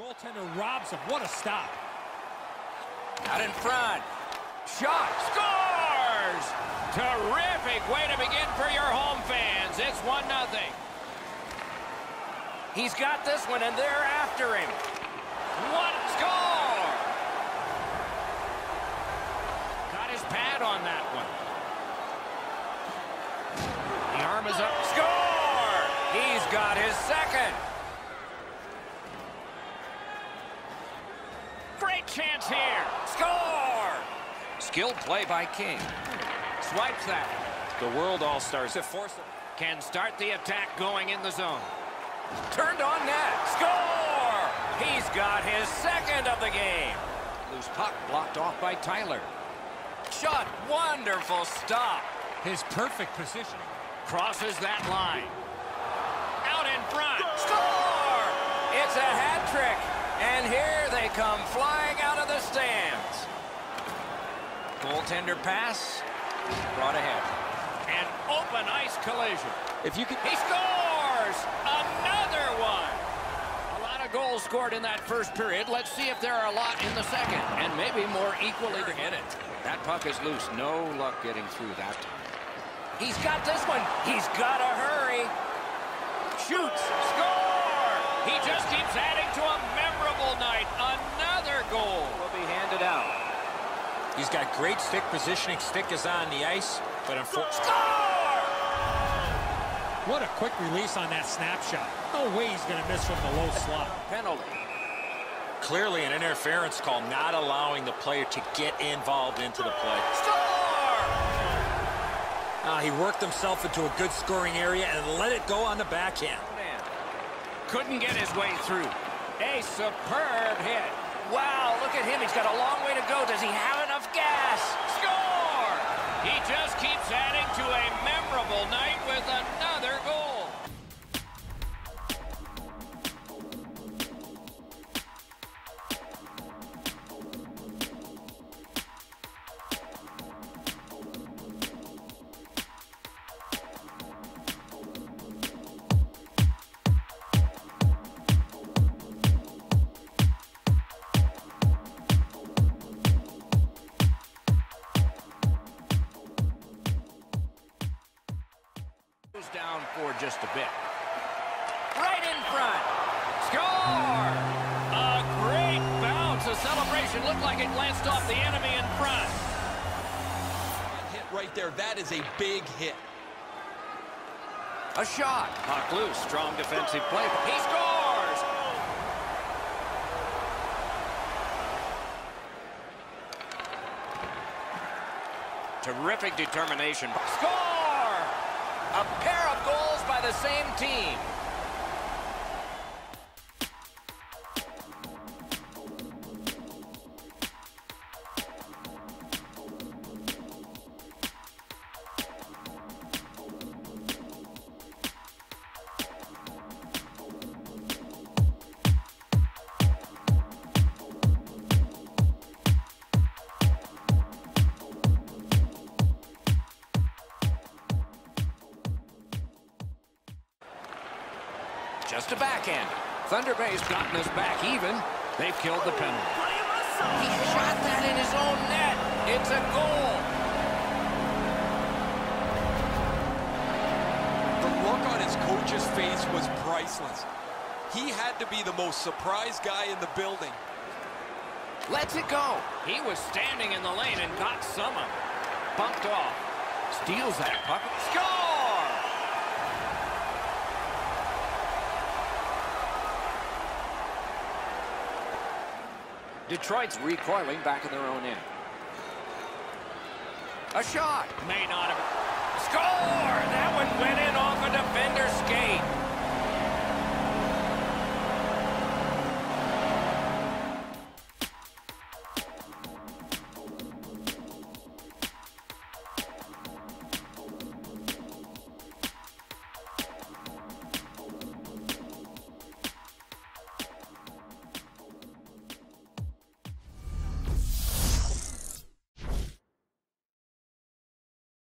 Goaltender robs him. What a stop. Out in front. Shot. Scores! Terrific way to begin for your home fans. It's 1-0. He's got this one, and they're after him. One score! Got his pad on that one. The arm is up. Score! He's got his second. Great chance here. Score! Skilled play by King. Swipes that. The world all-stars have forced Can start the attack going in the zone. Turned on net. Score! He's got his second of the game. Loose puck blocked off by Tyler. Shot. Wonderful stop. His perfect positioning. Crosses that line. Out in front. Score! It's a hat trick. And here they come flying Goaltender pass. Brought ahead. An open ice collision. If you could... He scores! Another one! A lot of goals scored in that first period. Let's see if there are a lot in the second. And maybe more equally to hit it. That puck is loose. No luck getting through that time. He's got this one. He's got to hurry. Shoots. Score! He just keeps adding to a memorable night. Another goal will be handed out. He's got great stick positioning. Stick is on the ice, but unfortunately... Score! What a quick release on that snapshot. No way he's going to miss from the low slot. Penalty. Clearly an interference call, not allowing the player to get involved into the play. Score! Uh, he worked himself into a good scoring area and let it go on the backhand. Man. Couldn't get his way through. A superb hit. Wow, look at him. He's got a long way to go. Does he have enough gas? Score! He just keeps adding to a memorable night with another down just a bit. Right in front. Score! A great bounce. A celebration looked like it glanced off the enemy in front. hit right there. That is a big hit. A shot. Puck loose. Strong defensive play. He scores! Terrific determination. Score! A pair of goals by the same team. Just a backhand. Thunder Bay's gotten us back even. They've killed the penalty. He shot that in his own net. It's a goal. The look on his coach's face was priceless. He had to be the most surprised guy in the building. Let's it go. He was standing in the lane and got some of it. Bumped off. Steals that puck. Score! Detroit's recoiling back in their own end. A shot. May not have. Score! That one went